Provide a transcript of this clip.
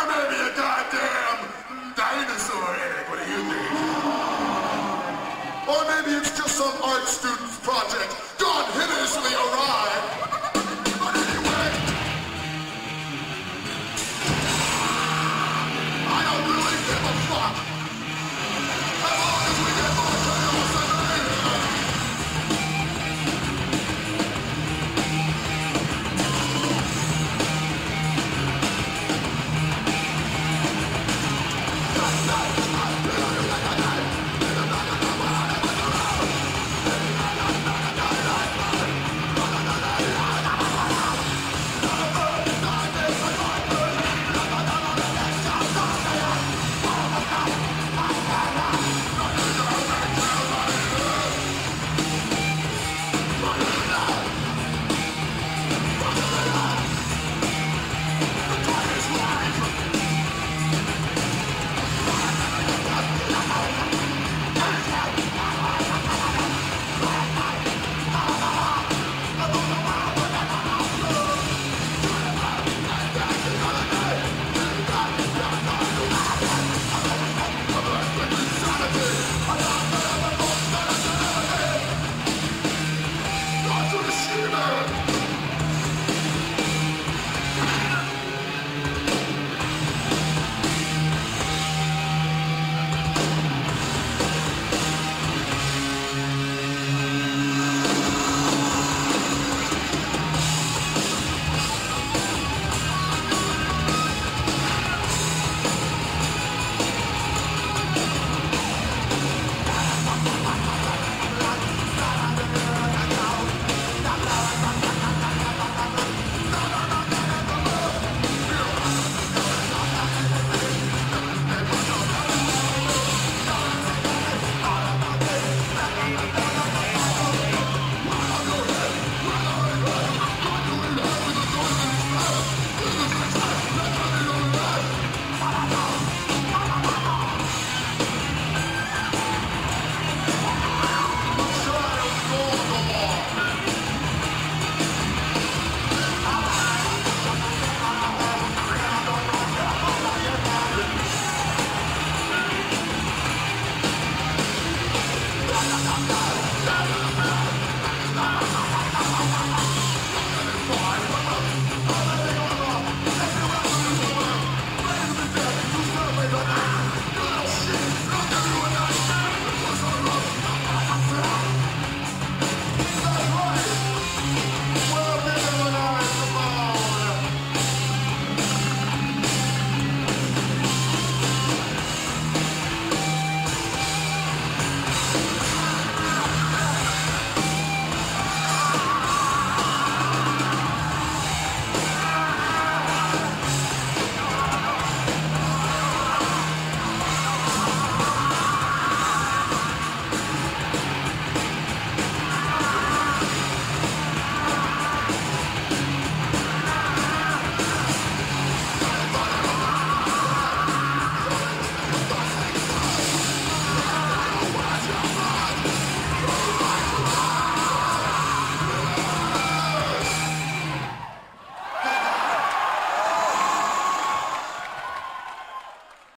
or maybe a goddamn dinosaur egg. What do you think? Or maybe it's just some art student's project gone hideously awry. But anyway, I don't really give a fuck.